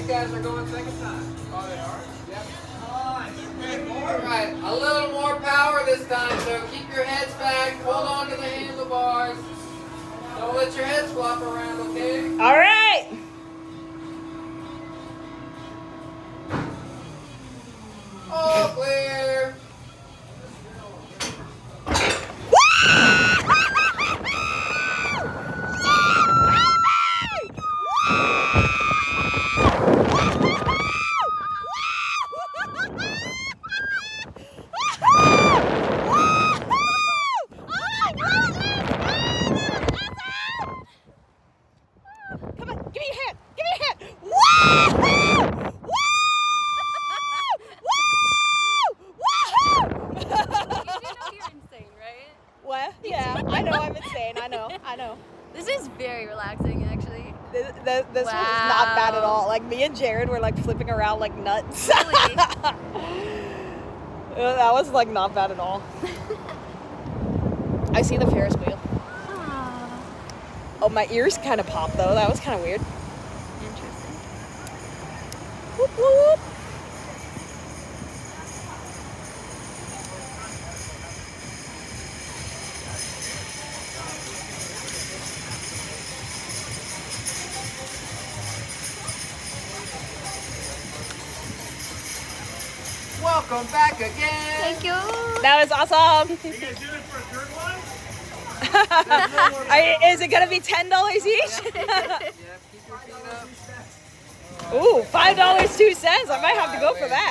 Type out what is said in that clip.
these guys are going second time. Oh, they are? Yep. Come All right, a little more power this time, so keep your heads back, hold on to the handlebars. Don't let your heads flop around, okay? All right. All clear. Come on, give me your hand. Give me your hand. Woo! Woo! Woo! You do know you're insane, right? What? Yeah, I know I'm insane. I know. I know. This is very relaxing, actually. This, this, this was not bad at all. Like me and Jared were like flipping around like nuts. Really? That was like not bad at all. I see the Ferris wheel. Oh, my ears kind of popped though. That was kind of weird. Welcome back again. Thank you. That was awesome. You guys doing it for a third one? Are is it gonna be ten dollars each? Yeah, keep your feet up. Ooh, five dollars two cents. I might have to go for that.